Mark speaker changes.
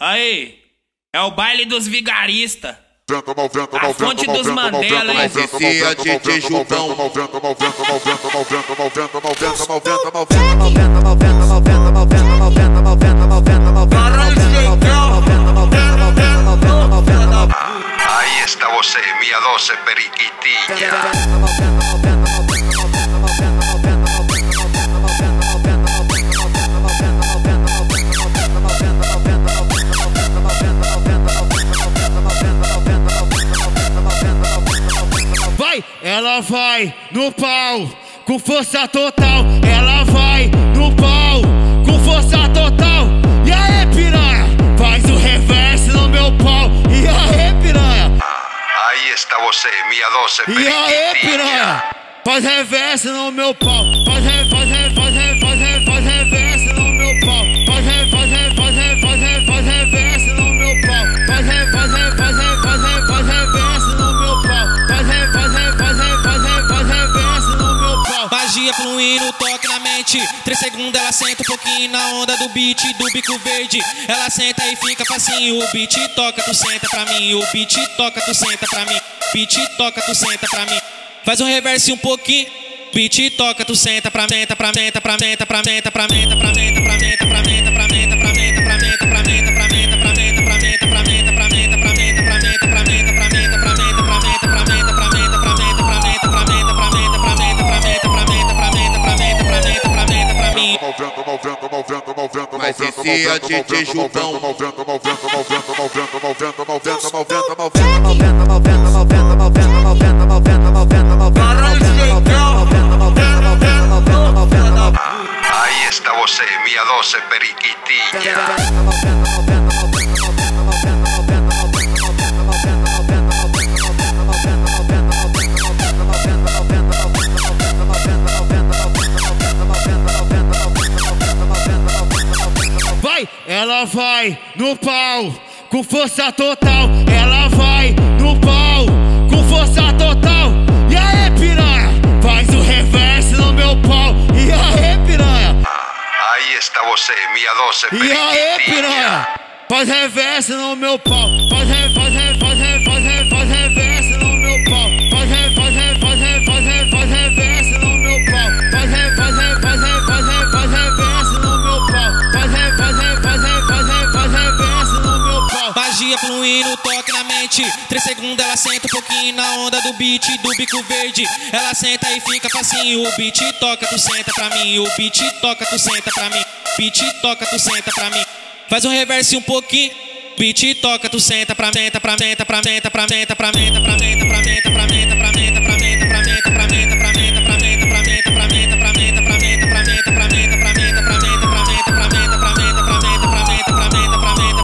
Speaker 1: Aí, é o baile dos vigaristas. A fonte dos Mandela, hein?
Speaker 2: Esse é
Speaker 3: Titi Judão.
Speaker 4: Aí está você, minha doce periquitinha.
Speaker 5: Ela vai no pau, com força total. Ela vai no pau, com força total. E aí, piranha? Faz o reverse no meu pau. E aí, piranha?
Speaker 4: Ahí está você, minha doce
Speaker 5: E aí, piranha? Faz reverse no meu pau. Faz,
Speaker 6: Energia fluindo, toque na mente. Três segundos ela senta um pouquinho na onda do beat do bico verde. Ela senta e fica facinho. O beat toca, tu senta pra mim. O beat toca, tu senta pra mim. Beat toca, tu senta pra mim. Faz um reverse um pouquinho. Beat toca, tu senta pra menta, pra menta, pra menta, pra menta, pra menta, pra menta, pra menta, pra menta.
Speaker 3: vai se cia de Tijucão.
Speaker 4: Ahí está você, minha doce periquitinha.
Speaker 5: Ela vai no pau, com força total. Ela vai no pau, com força total. E aí, piranha? Faz o reverse no meu pau. E aí, piranha?
Speaker 4: Ahí está você, minha doce
Speaker 5: E aí, piranha? Faz reverse no meu pau. Faz,
Speaker 6: Energia fluindo, toque na mente. Três segundos ela senta um pouquinho na onda do beat do bico verde. Ela senta e fica facinho. O beat toca, tu senta pra mim. O beat toca, tu senta pra mim. Beat toca, tu senta pra mim. Faz um reverse um pouquinho. Beat toca, tu senta pra mim. Senta pra mim, senta pra mim, senta pra mim, senta pra mim, senta pra mim, senta pra mim, senta pra mim.